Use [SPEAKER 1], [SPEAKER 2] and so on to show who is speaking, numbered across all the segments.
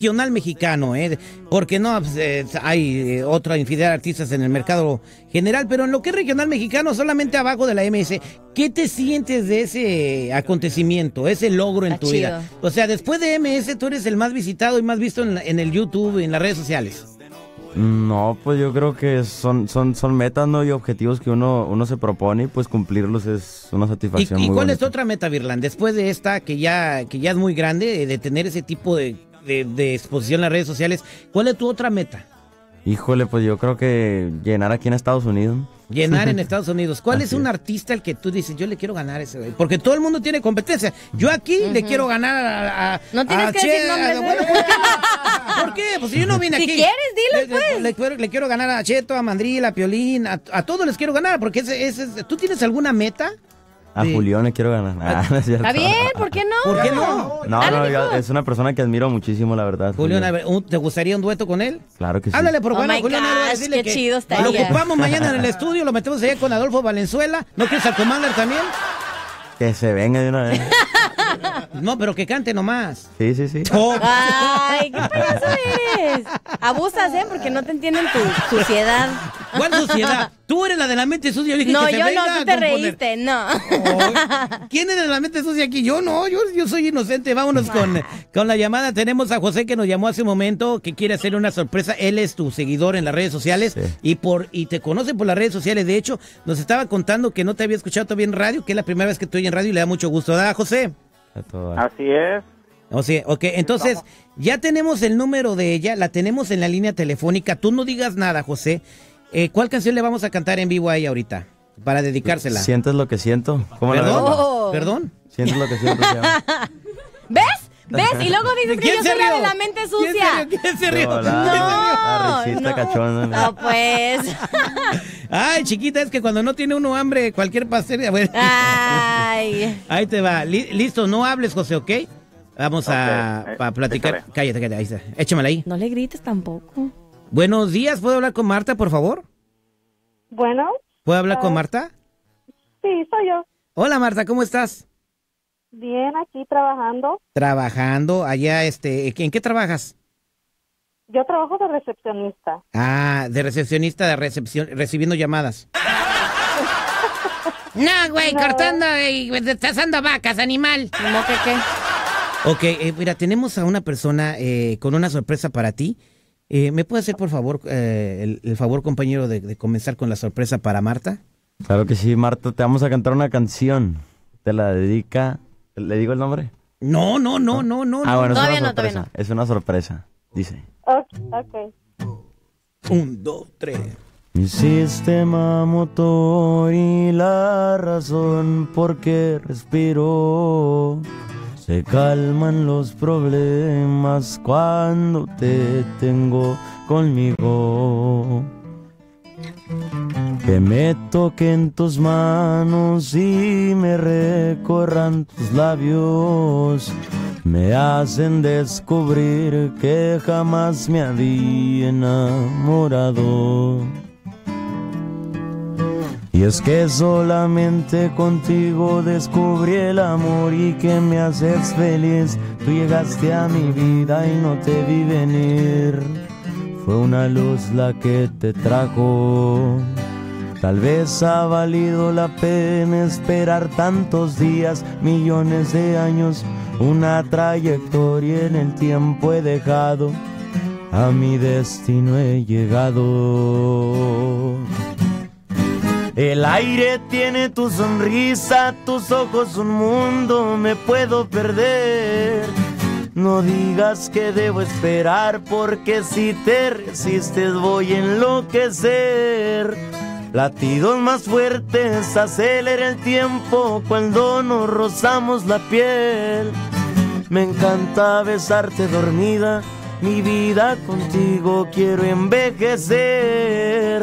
[SPEAKER 1] regional mexicano, ¿eh? porque no pues, eh, hay eh, otra infinidad de artistas en el mercado general, pero en lo que es regional mexicano, solamente abajo de la MS, ¿qué te sientes de ese acontecimiento, ese logro en
[SPEAKER 2] Está
[SPEAKER 1] tu vida? O sea, después de MS, tú eres el más visitado y más visto en, la- en el YouTube, en las redes sociales.
[SPEAKER 3] No, pues yo creo que son, son, son metas ¿no? y objetivos que uno, uno se propone y pues cumplirlos es una
[SPEAKER 1] ¿Y,
[SPEAKER 3] satisfacción
[SPEAKER 1] y
[SPEAKER 3] muy
[SPEAKER 1] cuál es tu
[SPEAKER 3] bonita.
[SPEAKER 1] otra meta, Virlan? Después de esta, que ya, que ya es muy grande, de, de tener ese tipo de, de- de exposición en las redes sociales, ¿cuál es tu otra meta?
[SPEAKER 3] Híjole, pues yo creo que llenar aquí en Estados Unidos.
[SPEAKER 1] Llenar en Estados Unidos. ¿Cuál es un artista al que tú dices, yo le quiero ganar a ese güey? Porque todo el mundo tiene competencia. Yo aquí le quiero ganar a. a-
[SPEAKER 2] No tienes
[SPEAKER 1] a
[SPEAKER 2] que decir nombres,
[SPEAKER 1] a- bueno, ¿por qué no? ¿Por qué? Pues si yo no vine
[SPEAKER 2] Si
[SPEAKER 1] aquí.
[SPEAKER 2] quieres, dilo,
[SPEAKER 1] Le- le-
[SPEAKER 2] pues.
[SPEAKER 1] Le, quiero- le quiero ganar a Cheto, a Mandril, a Piolín, a, a todos les quiero ganar. Porque ese, ese es- ¿Tú tienes alguna meta?
[SPEAKER 3] A
[SPEAKER 1] Sí.
[SPEAKER 3] Julián le quiero ganar. Ah, no es cierto.
[SPEAKER 2] Está bien, ¿por qué no?
[SPEAKER 1] ¿Por qué no?
[SPEAKER 3] No, no, yo- es una persona que admiro muchísimo, la verdad.
[SPEAKER 1] Julián,
[SPEAKER 3] Julián.
[SPEAKER 1] a ver, ¿un- ¿te gustaría un dueto con él?
[SPEAKER 3] Claro que sí.
[SPEAKER 1] Háblale por
[SPEAKER 2] Oh
[SPEAKER 1] bueno,
[SPEAKER 2] my
[SPEAKER 1] Julián,
[SPEAKER 2] gosh,
[SPEAKER 1] decirle
[SPEAKER 2] qué
[SPEAKER 1] que
[SPEAKER 2] chido
[SPEAKER 1] Lo
[SPEAKER 2] estaría.
[SPEAKER 1] ocupamos mañana en el estudio, lo metemos allá con Adolfo Valenzuela. ¿No quieres al Commander también?
[SPEAKER 3] Que se venga de una vez.
[SPEAKER 1] No, pero que cante nomás.
[SPEAKER 3] Sí, sí, sí.
[SPEAKER 1] Oh.
[SPEAKER 2] Ay, qué payaso eres. Abusas, ¿eh? Porque no te entienden tu suciedad.
[SPEAKER 1] ¿Cuál suciedad? Tú eres la de la mente sucia. Yo dije
[SPEAKER 2] No,
[SPEAKER 1] que
[SPEAKER 2] yo no, tú te reíste, no.
[SPEAKER 1] Oh, ¿Quién es de la mente sucia aquí? Yo no, yo, yo soy inocente. Vámonos con, con la llamada. Tenemos a José que nos llamó hace un momento, que quiere hacer una sorpresa. Él es tu seguidor en las redes sociales
[SPEAKER 3] Sí.
[SPEAKER 1] y por y te conoce por las redes sociales. De hecho, nos estaba contando que no te había escuchado todavía en radio, que es la primera vez que estoy en radio y le da mucho gusto. ¿Verdad, José?
[SPEAKER 3] A todo dar.
[SPEAKER 4] Así es.
[SPEAKER 1] O sea, ok, entonces ya tenemos el número de ella, la tenemos en la línea telefónica. Tú no digas nada, José. Eh, ¿Cuál canción le vamos a cantar en vivo a ella ahorita? Para dedicársela.
[SPEAKER 3] ¿Sientes lo que siento? ¿Cómo la
[SPEAKER 1] ¿Perdón?
[SPEAKER 3] ves?
[SPEAKER 2] Oh.
[SPEAKER 1] ¿Perdón?
[SPEAKER 3] ¿Sientes lo que siento?
[SPEAKER 2] ¿Ves? ¿Ves? Y luego dices que
[SPEAKER 1] ¿Quién
[SPEAKER 2] yo soy la de la mente
[SPEAKER 1] ¿Quién
[SPEAKER 2] sucia.
[SPEAKER 1] se rió? ¿Quién se rió?
[SPEAKER 3] Hola.
[SPEAKER 1] ¿Quién se rió?
[SPEAKER 3] La risita
[SPEAKER 2] no. No, pues.
[SPEAKER 1] Ay, chiquita, es que cuando no tiene uno hambre, cualquier pastel. a ver.
[SPEAKER 2] Ay.
[SPEAKER 1] Ahí te va. Li- listo, no hables, José, ¿ok? Vamos a, a platicar. Cállate, cállate. Ahí está. Échamela ahí.
[SPEAKER 2] No le grites tampoco.
[SPEAKER 1] Buenos días, ¿puedo hablar con Marta, por favor?
[SPEAKER 5] Bueno,
[SPEAKER 1] ¿Puedo hablar con
[SPEAKER 5] Ah.
[SPEAKER 1] Marta?
[SPEAKER 5] sí, soy yo.
[SPEAKER 1] Hola, Marta, ¿cómo estás?
[SPEAKER 5] Bien, aquí trabajando.
[SPEAKER 1] Trabajando allá, este, ¿en qué trabajas?
[SPEAKER 5] Yo trabajo de recepcionista.
[SPEAKER 1] Ah, de recepcionista de recepción, recibiendo llamadas. No, güey,
[SPEAKER 5] No.
[SPEAKER 1] cortando y destazando vacas, animal.
[SPEAKER 2] ¿Cómo que qué?
[SPEAKER 1] Ok, eh, mira, tenemos a una persona eh, con una sorpresa para ti. Eh, ¿Me puede hacer, por favor, eh, el, el favor, compañero, de, de comenzar con la sorpresa para Marta?
[SPEAKER 3] Claro que sí, Marta, te vamos a cantar una canción. Te la dedica. ¿Le digo el nombre?
[SPEAKER 1] No, no, no, no, no.
[SPEAKER 3] Ah,
[SPEAKER 1] no.
[SPEAKER 3] bueno, es una
[SPEAKER 2] no, todavía
[SPEAKER 3] sorpresa. Es una sorpresa. Dice.
[SPEAKER 5] Ok, ok.
[SPEAKER 1] Un, dos, tres.
[SPEAKER 3] Mi sistema motor y la razón por qué respiro. Se calman los problemas cuando te tengo conmigo. Que me toquen tus manos y me recorran tus labios. Me hacen descubrir que jamás me había enamorado. Y es que solamente contigo descubrí el amor y que me haces feliz. Tú llegaste a mi vida y no te vi venir. Fue una luz la que te trajo. Tal vez ha valido la pena esperar tantos días, millones de años, una trayectoria en el tiempo he dejado. A mi destino he llegado. El aire tiene tu sonrisa, tus ojos un mundo, me puedo perder. No digas que debo esperar, porque si te resistes voy a enloquecer. Latidos más fuertes, acelera el tiempo cuando nos rozamos la piel. Me encanta besarte dormida, mi vida contigo quiero envejecer.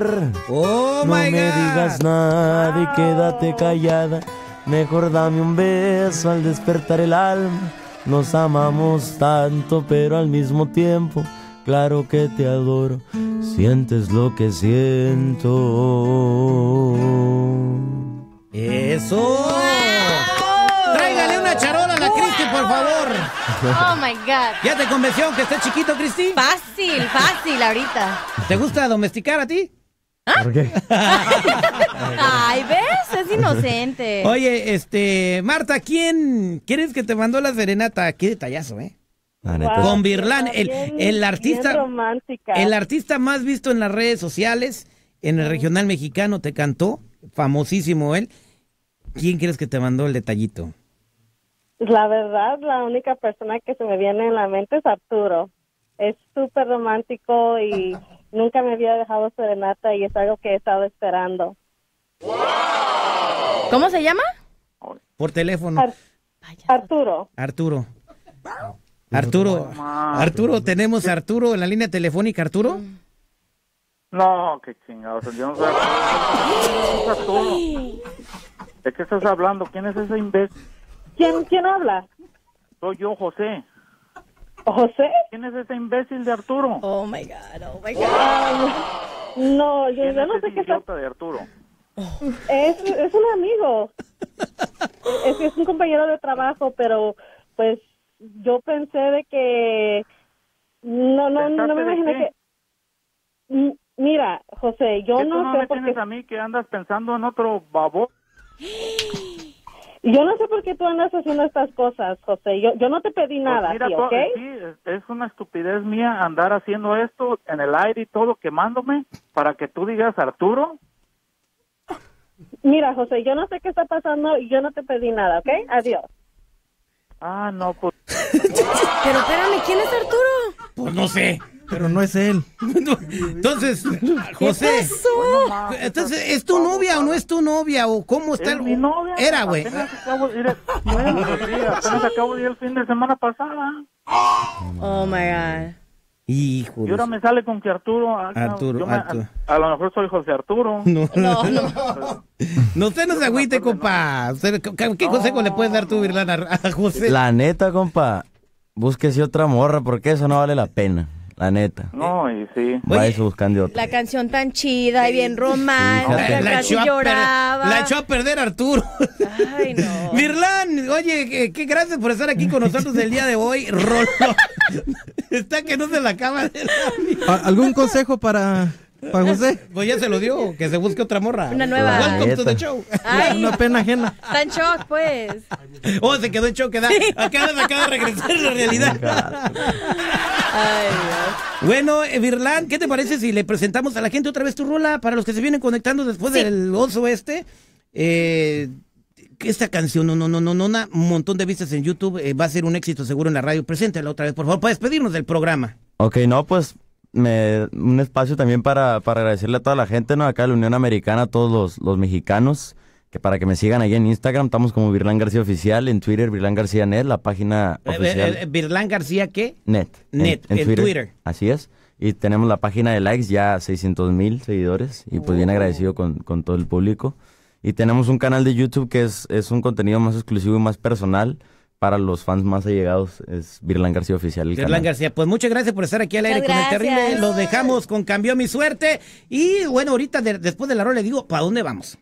[SPEAKER 1] Oh,
[SPEAKER 3] No
[SPEAKER 1] my
[SPEAKER 3] me
[SPEAKER 1] God.
[SPEAKER 3] digas nada y quédate callada. Mejor dame un beso al despertar el alma. Nos amamos tanto, pero al mismo tiempo, claro que te adoro. Sientes lo que siento.
[SPEAKER 1] ¡Eso! Tráigale una charola a la Cristi, por favor.
[SPEAKER 2] Oh my God.
[SPEAKER 1] ¿Ya te convenció que está chiquito, Cristi?
[SPEAKER 2] Fácil, fácil ahorita.
[SPEAKER 1] ¿Te gusta domesticar a ti?
[SPEAKER 3] ¿Por qué?
[SPEAKER 2] Ay, ¿ves? Es inocente.
[SPEAKER 1] Oye, este, Marta, ¿quién quieres que te mandó la serenata? Qué detallazo, ¿eh?
[SPEAKER 5] Wow.
[SPEAKER 1] Con Virlán, el, el artista, el artista más visto en las redes sociales, en el regional mexicano, te cantó, famosísimo él. ¿Quién crees que te mandó el detallito?
[SPEAKER 5] La verdad, la única persona que se me viene en la mente es Arturo. Es súper romántico y nunca me había dejado serenata y es algo que he estado esperando.
[SPEAKER 2] ¿Cómo se llama?
[SPEAKER 1] Por teléfono.
[SPEAKER 5] Ar- Arturo,
[SPEAKER 1] Arturo. Arturo, Arturo, tenemos a Arturo en la línea telefónica, Arturo.
[SPEAKER 4] No, qué chingados. Yo no sé. ¿Quién es? ¿De qué estás hablando? ¿Quién es ese imbécil?
[SPEAKER 5] ¿quién, quién habla?
[SPEAKER 4] Soy yo, José.
[SPEAKER 5] ¿José?
[SPEAKER 4] ¿Quién es ese imbécil de Arturo?
[SPEAKER 2] Oh my God, oh my God.
[SPEAKER 5] No, yo,
[SPEAKER 4] ¿Quién
[SPEAKER 5] yo
[SPEAKER 4] es
[SPEAKER 5] no sé
[SPEAKER 4] ese
[SPEAKER 5] qué
[SPEAKER 4] idiota de Arturo?
[SPEAKER 5] Es, es un amigo. Es, es un compañero de trabajo, pero pues yo pensé de que... No, no, no me
[SPEAKER 4] ¿Pensaste de
[SPEAKER 5] imaginé que... Mira, José, yo
[SPEAKER 4] ¿Que tú
[SPEAKER 5] no,
[SPEAKER 4] no
[SPEAKER 5] sé
[SPEAKER 4] me
[SPEAKER 5] por qué...
[SPEAKER 4] tienes a mí que andas pensando en otro babo?
[SPEAKER 5] Yo no sé por qué tú andas haciendo estas cosas, José. Yo, yo no te pedí nada,
[SPEAKER 4] Pues mira,
[SPEAKER 5] ¿sí,
[SPEAKER 4] to-
[SPEAKER 5] ¿ok?
[SPEAKER 4] sí, es- es una estupidez mía andar haciendo esto en el aire y todo, quemándome, para que tú digas Arturo.
[SPEAKER 5] Mira, José, yo no sé qué está pasando y yo no te pedí nada, ¿ok? Adiós.
[SPEAKER 4] Ah, no, pues
[SPEAKER 2] Pero espérame, ¿quién es Arturo?
[SPEAKER 1] Pues no sé.
[SPEAKER 6] Pero no es él.
[SPEAKER 1] Entonces, José, entonces, ¿es tu novia o no es tu novia? ¿O cómo está
[SPEAKER 4] es
[SPEAKER 1] el-
[SPEAKER 4] mi novia.
[SPEAKER 1] Era, güey.
[SPEAKER 4] Apenas acabo de ir, el- sí, apenas acabo de ir el fin de semana pasada.
[SPEAKER 2] Oh my God.
[SPEAKER 1] Hijo
[SPEAKER 4] Y ahora me sale con que Arturo. ah,
[SPEAKER 1] Arturo,
[SPEAKER 4] yo me-
[SPEAKER 1] Arturo.
[SPEAKER 4] A, a lo mejor soy José Arturo.
[SPEAKER 1] No,
[SPEAKER 2] No, no.
[SPEAKER 1] no, usted no se agüite, compa. ¿Qué qué consejo le puedes dar tú, Virlán, a, a José?
[SPEAKER 3] La neta, compa, búsquese otra morra porque eso no vale la pena. La neta.
[SPEAKER 4] No, y sí.
[SPEAKER 3] Váyase buscando otra.
[SPEAKER 2] La canción tan chida y bien romántica,
[SPEAKER 1] la,
[SPEAKER 2] casi
[SPEAKER 1] echó
[SPEAKER 2] lloraba.
[SPEAKER 1] la echó a perder Arturo.
[SPEAKER 2] Ay, no.
[SPEAKER 1] Virlán, oye, que gracias por estar aquí con nosotros el día de hoy. Rolo. Está que no se la acaba de la
[SPEAKER 6] ¿A- ¿Algún consejo para, para José?
[SPEAKER 1] Pues ya se lo dio, que se busque otra morra.
[SPEAKER 2] Una nueva.
[SPEAKER 1] Welcome to the show.
[SPEAKER 2] Ay,
[SPEAKER 6] Una pena ajena.
[SPEAKER 2] está en shock, pues.
[SPEAKER 1] Oh, se quedó en shock. da- Acaba, acaba de regresar a la realidad.
[SPEAKER 2] Ay, Dios.
[SPEAKER 1] Bueno, eh, Virlán, ¿qué te parece si le presentamos a la gente otra vez tu rola para los que se vienen conectando después
[SPEAKER 2] Sí.
[SPEAKER 1] del oso este? Eh, esta canción, no, no, no, no, no, una- un montón de vistas en YouTube, eh, va a ser un éxito seguro en la radio. Preséntala otra vez, por favor, para despedirnos del programa.
[SPEAKER 3] Ok, no, pues me, un espacio también para, para agradecerle a toda la gente, ¿no? Acá de la Unión Americana, a todos los, los mexicanos, que para que me sigan ahí en Instagram, estamos como Virlán García Oficial, en Twitter, Virlán García Net, la página
[SPEAKER 1] Eh,
[SPEAKER 3] oficial.
[SPEAKER 1] eh, eh, Virlán García, ¿qué?
[SPEAKER 3] Net.
[SPEAKER 1] Net, en Twitter.
[SPEAKER 3] Así es. Y tenemos la página de likes, ya 600 mil seguidores. Y pues bien agradecido con, con todo el público. Y tenemos un canal de YouTube que es, es un contenido más exclusivo y más personal para los fans más allegados. Es Virlán García Oficial. Canal.
[SPEAKER 1] García, pues muchas gracias por estar aquí al aire
[SPEAKER 2] Muchas
[SPEAKER 1] con el terrible.
[SPEAKER 2] gracias.
[SPEAKER 1] Lo dejamos con Cambió mi suerte. Y bueno, ahorita de- después de la rola le digo, ¿para dónde vamos?